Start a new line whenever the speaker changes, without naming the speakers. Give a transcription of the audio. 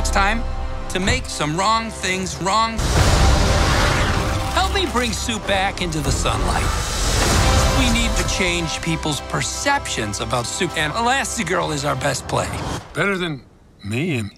It's time to make some wrong things wrong. Help me bring soup back into the sunlight. We need to change people's perceptions about soup, and Elastigirl is our best play.
Better than me and